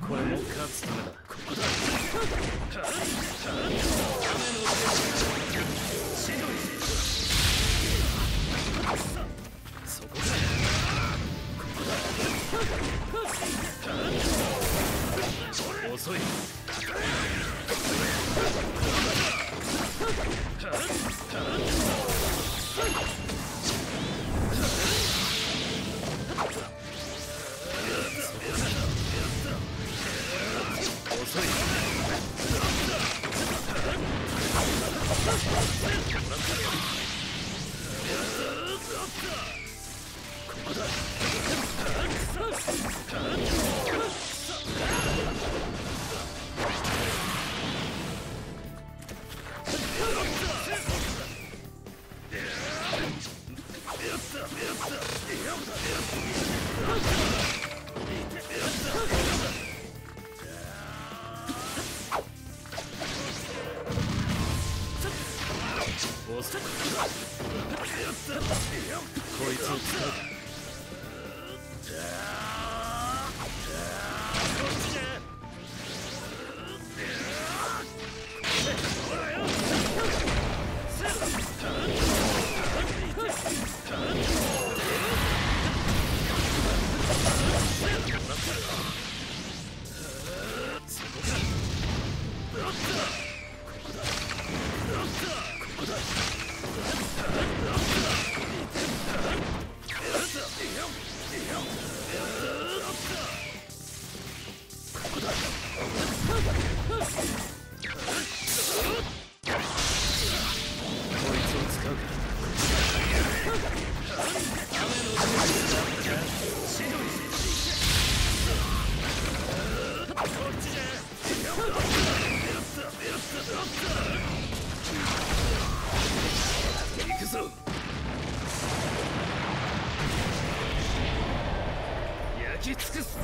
これも勝つためだ。ここだそこかここだ遅いこいつを使うこいつ焼き尽くす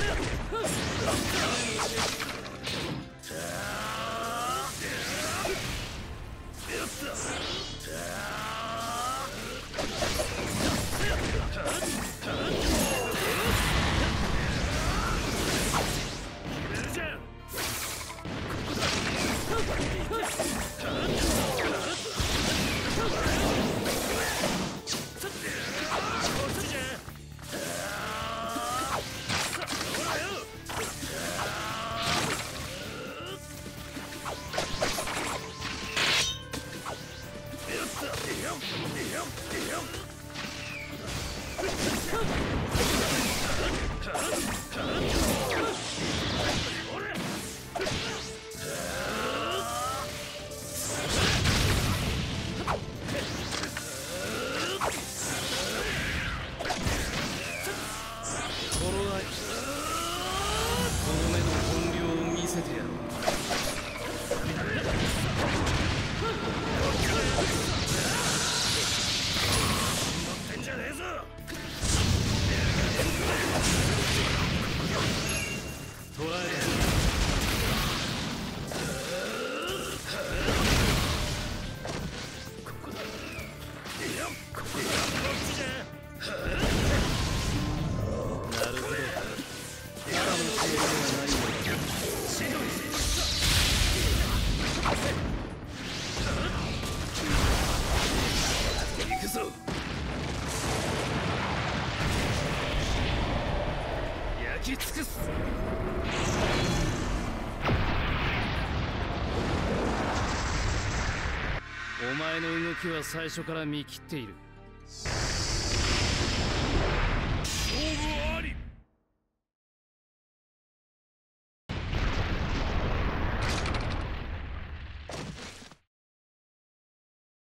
Let's go. eu, e eu, e eu, 尽くすお前の動きは最初から見切っている。